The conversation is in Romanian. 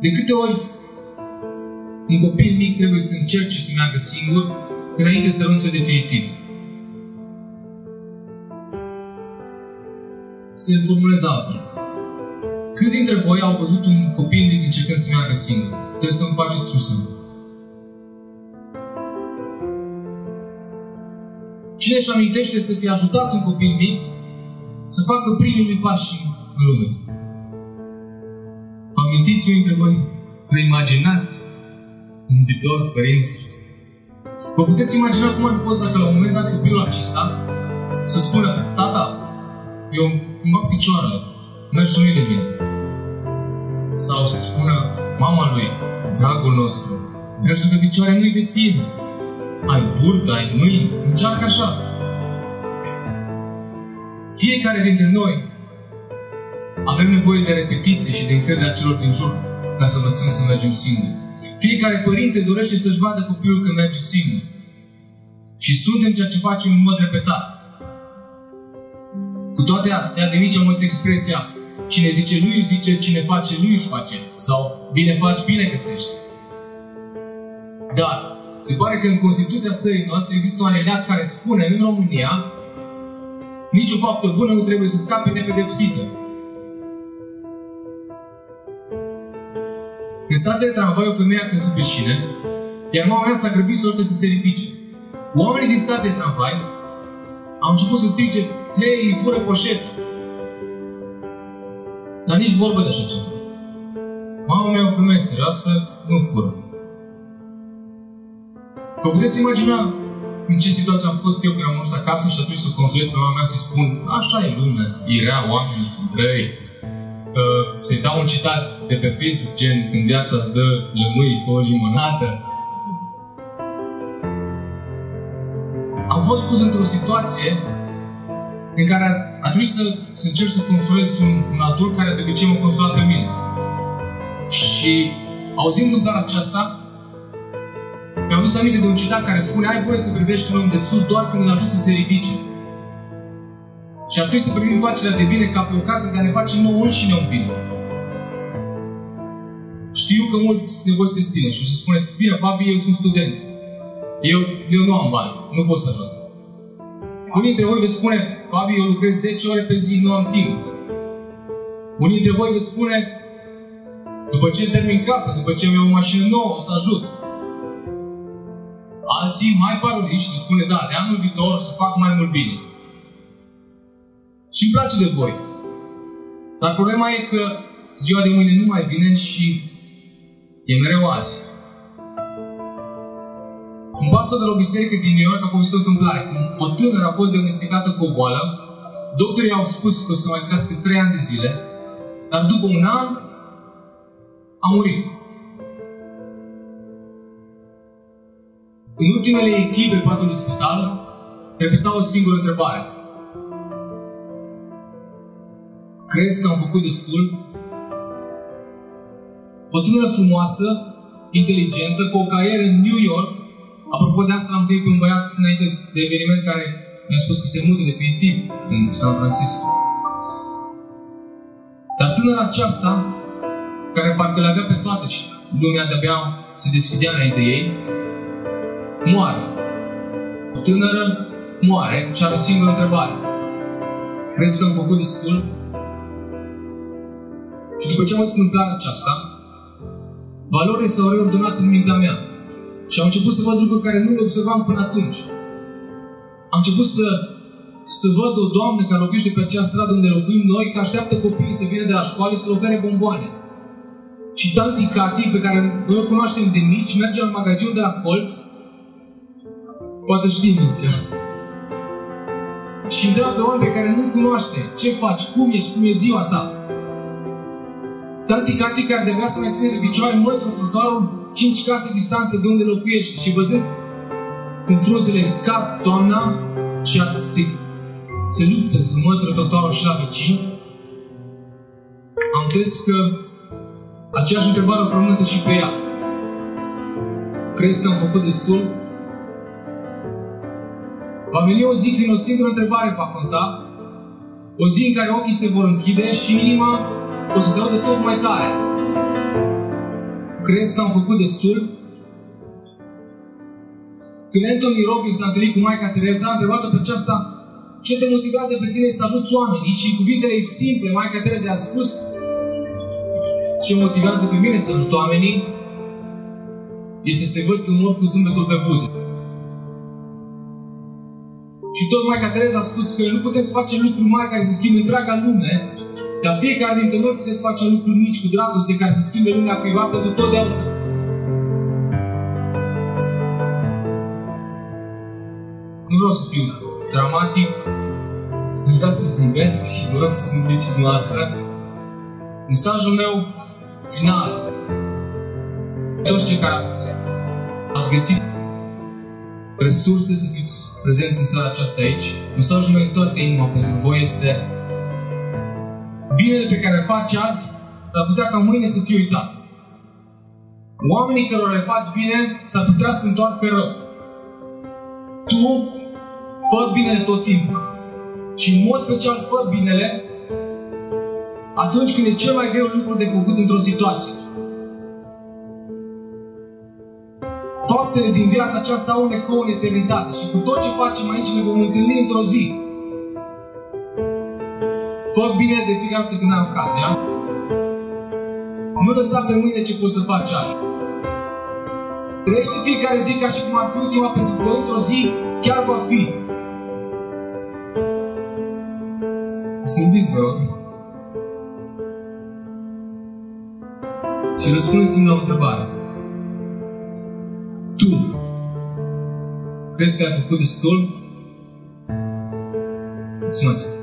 De câte ori un copil mic trebuie să încerce să meargă singur înainte să renunțe definitiv? Se formulează altfel. Câți dintre voi au văzut un copil mic încercând să meargă singur? Trebuie să-mi faceți un semn. Cine își amintește să fie ajutat un copil mic să facă primii pași în lume? Vă amintiți unii dintre voi? Vă imaginați în viitor, părinți? Vă puteți imagina cum ar fi fost dacă la un moment dat copilul acesta să spună, tata, eu îmi bag picioarele, mergi nu de bine. Sau să spună mama lui, dragul nostru, mergi de picioare nu de tine. Ai burtă, ai mâini, încearcă așa. Fiecare dintre noi avem nevoie de repetiție și de încrederea celor din jur ca să învățăm să mergem singuri. Fiecare părinte dorește să-și vadă copilul că merge singur. Și suntem ceea ce facem în mod repetat. Cu toate astea, de mici am auzit expresia Cine zice lui își zice, cine face lui își face. Sau bine faci, bine găsești. Dar se pare că în Constituția țării noastre există un alineat care spune în România nicio faptă bună nu trebuie să scape nepedepsită. Stația de tramvai o femeie a căzut pe șine, iar mama mea s-a grăbit să o să se ridice. Oamenii din stația de tramvai au început să strige, hei, fură poșetă! Dar nici vorbă de așa ceva. Mama mea e o femeie serioasă, nu fură. Vă puteți imagina în ce situație am fost eu când am ajuns acasă și atunci să consolez pe mama mea să-i spun așa e lumea, e rea, oamenii sunt răi. Uh, să-i dau un citat de pe Facebook, gen când viața îți dă lămâi, fă o limonadă. Am fost pus într-o situație în care a trebuit să, să încerc să consolez un, un adult care de obicei mă consola pe mine. Și auzind întâmplarea aceasta, mi-am dus aminte de un citat care spune ai voie să privești un om de sus doar când îl ajut să se ridice. Și ar trebui să privim facerea de bine ca pe ocazie de a ne face nouă înșine un bine. Știu că mulți de voi sunteți tineri și o să spuneți, bine, Fabi, eu sunt student. Eu, eu nu am bani, nu pot să ajut. Unii dintre voi veți spune, Fabi, eu lucrez 10 ore pe zi, nu am timp. Unii dintre voi veți spune, după ce termin casa, după ce îmi iau o mașină nouă, o să ajut. Alții mai paroliști îmi spune, da, de anul viitor să fac mai mult bine. Și îmi place de voi. Dar problema e că ziua de mâine nu mai vine și e mereu azi. Un pastor de la o biserică din New York a povestit o întâmplare. Cum o tânără a fost diagnosticată cu o boală, doctorii au spus că o să mai trăiască trei ani de zile, dar după un an a murit. În ultimele ei clipe pe patul de spital, repeta o singură întrebare. Crezi că am făcut destul? O tânără frumoasă, inteligentă, cu o carieră în New York. Apropo de asta, am întâlnit pe un băiat înainte de eveniment care mi-a spus că se mută definitiv în San Francisco. Dar tânăra aceasta, care parcă le avea pe toate și lumea de-abia se deschidea înainte ei, moare. O tânără moare și are o singură întrebare. Crezi că am făcut destul? Și după ce am auzit întâmplarea aceasta, valorile s-au reordonat în mintea mea. Și am început să văd lucruri care nu le observam până atunci. Am început să, să văd o doamnă care locuiește pe acea stradă unde locuim noi, că așteaptă copiii să vină de la școală să le ofere bomboane. Și tanti Cati, pe care noi o cunoaștem de mici, merge la magazin de la colț, poate știi Mircea, și întreabă pe oameni pe care nu cunoaște ce faci, cum ești, cum e ziua ta. Tanti Cati care de să mai ține de picioare mătru trotuarul 5 case distanță de unde locuiește și văzând cum frunzele cad toamna și se, se luptă să mătră trotuarul și la vecini, am înțeles că aceeași întrebare o frământă și pe ea. Crezi că am făcut destul? Va veni o zi când o singură întrebare va conta, o zi în care ochii se vor închide și inima o să se audă tot mai tare. Crezi că am făcut destul? Când Anthony Robbins s-a întâlnit cu Maica Teresa, a întrebat-o pe aceasta ce te motivează pe tine să ajuți oamenii și cuvintele ei simple, Maica Teresa a spus ce motivează pe mine să ajut oamenii este să văd că mor cu zâmbetul pe buze. Și tot Maica Teresa a spus că nu putem să facem lucruri mari care să schimbe întreaga lume, dar fiecare dintre noi putem să facem lucruri mici cu dragoste care să schimbe lumea cuiva pentru totdeauna. Nu vreau să fiu dramatic, vreau să zâmbesc și vă rog să zâmbiți și dumneavoastră. Mesajul meu final. Toți cei care ați, ați găsit resurse să fiți prezenți în seara aceasta aici, mesajul meu în toată inima pentru voi este binele pe care îl faci azi s-ar putea ca mâine să fie uitat. Oamenii cărora le faci bine s-ar putea să întoarcă rău. Tu fă binele tot timpul. Și în mod special fă binele atunci când e cel mai greu lucru de făcut într-o situație. Faptele din viața aceasta au un ecou în eternitate și cu tot ce facem aici ne vom întâlni într-o zi. Fă bine de fiecare dată când ai ocazia. Nu lăsa pe mâine ce poți să faci azi. Trăiește fiecare zi ca și cum ar fi ultima, pentru că într-o zi chiar va fi. Zâmbiți, vă rog. Și răspundeți-mi la o întrebare. Tu crezi că ai făcut destul? Mulțumesc!